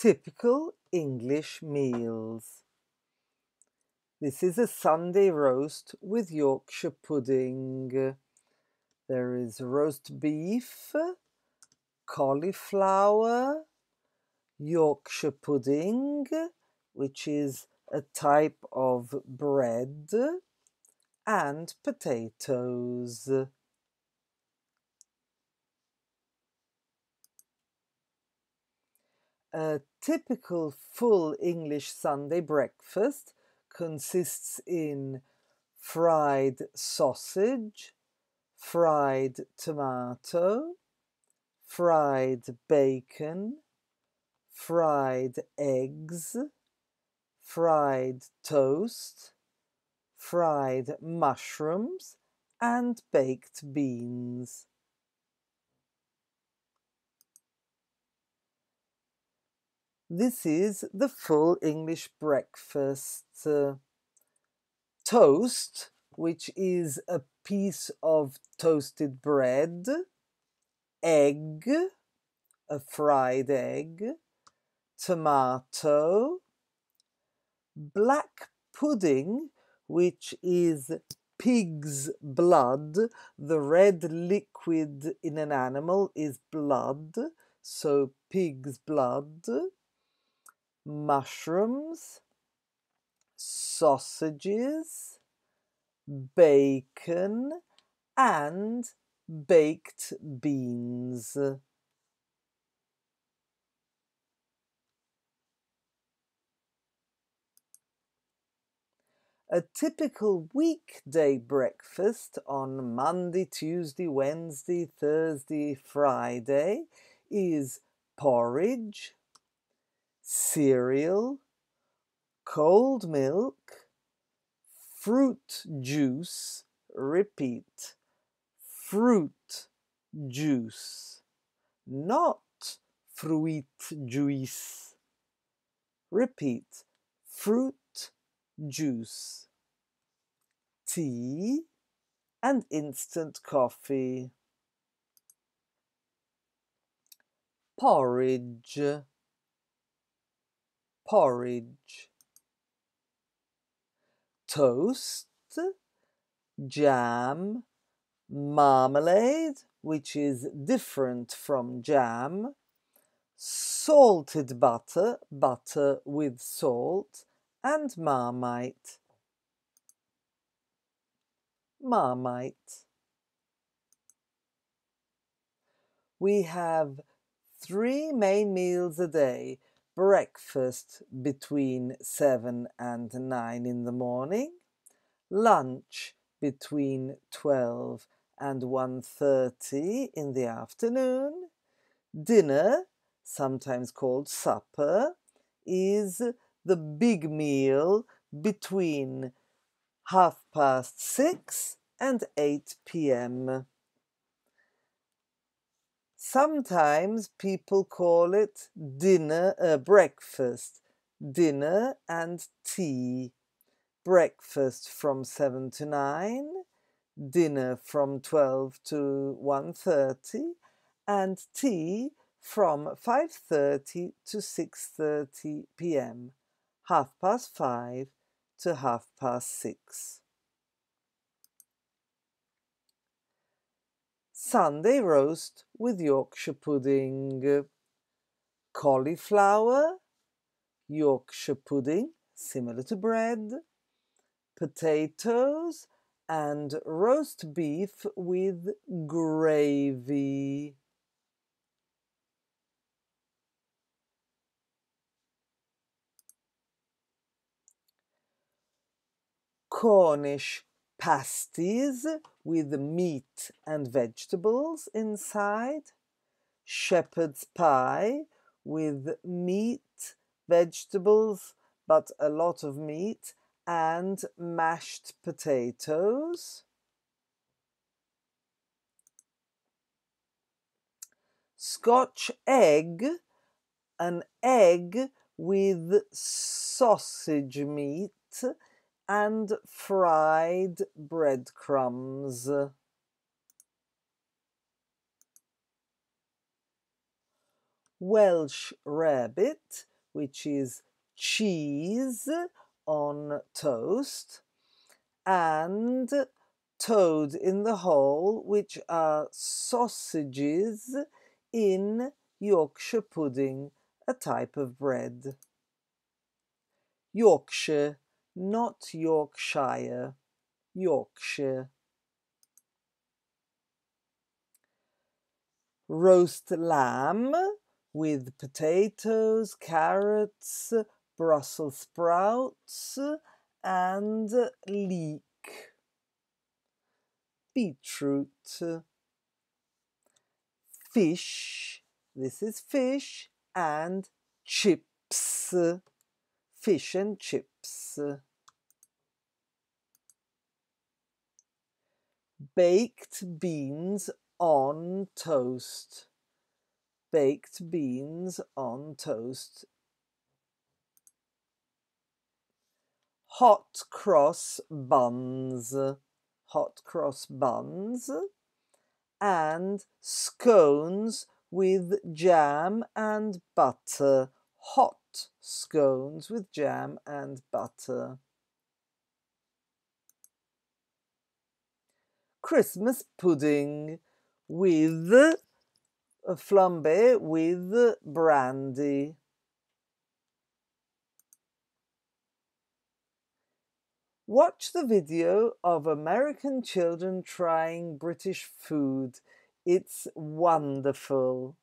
Typical English meals. This is a Sunday roast with Yorkshire pudding. There is roast beef, cauliflower, Yorkshire pudding, which is a type of bread, and potatoes. A typical full English Sunday breakfast consists in fried sausage, fried tomato, fried bacon, fried eggs, fried toast, fried mushrooms, and baked beans. This is the full English breakfast. Uh, toast, which is a piece of toasted bread, egg, a fried egg, tomato, black pudding, which is pig's blood. The red liquid in an animal is blood, so pig's blood mushrooms, sausages, bacon, and baked beans. A typical weekday breakfast on Monday, Tuesday, Wednesday, Thursday, Friday is porridge, cereal, cold milk, fruit juice, repeat, fruit juice, not fruit juice. Repeat, fruit juice, tea, and instant coffee. Porridge porridge, toast, jam, marmalade, which is different from jam, salted butter, butter with salt, and marmite. Marmite. We have three main meals a day breakfast between 7 and 9 in the morning, lunch between 12 and 1.30 in the afternoon, dinner, sometimes called supper, is the big meal between half past 6 and 8 p.m. Sometimes people call it dinner, uh, breakfast, dinner and tea. Breakfast from 7 to 9, dinner from 12 to 1.30 and tea from 5.30 to 6.30 p.m., half past 5 to half past 6. Sunday roast with Yorkshire pudding, cauliflower, Yorkshire pudding, similar to bread, potatoes, and roast beef with gravy. Cornish pasties with meat and vegetables inside, shepherd's pie with meat, vegetables, but a lot of meat, and mashed potatoes. Scotch egg, an egg with sausage meat and fried breadcrumbs. Welsh rarebit which is cheese on toast, and toad in the hole, which are sausages in Yorkshire pudding, a type of bread. Yorkshire, not Yorkshire, Yorkshire. Roast lamb with potatoes, carrots, Brussels sprouts, and leek. Beetroot. Fish, this is fish, and chips. Fish and chips. Baked beans on toast. Baked beans on toast. Hot cross buns. Hot cross buns. And scones with jam and butter. Hot scones with jam and butter. Christmas pudding with a flambe with brandy. Watch the video of American children trying British food. It's wonderful.